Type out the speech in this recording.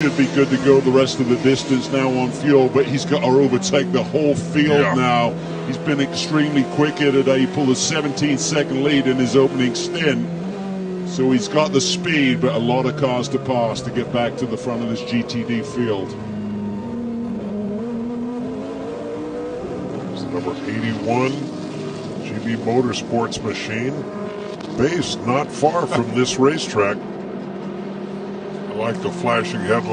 should be good to go the rest of the distance now on fuel, but he's got to overtake the whole field Yeah. now. He's been extremely quick here today. He pulled a 17 second lead in his opening stint. So he's got the speed, but a lot of cars to pass to get back to the front of this GTD field. It's number 81 GB Motorsports machine, based not far from this racetrack. Like the flashing headlights.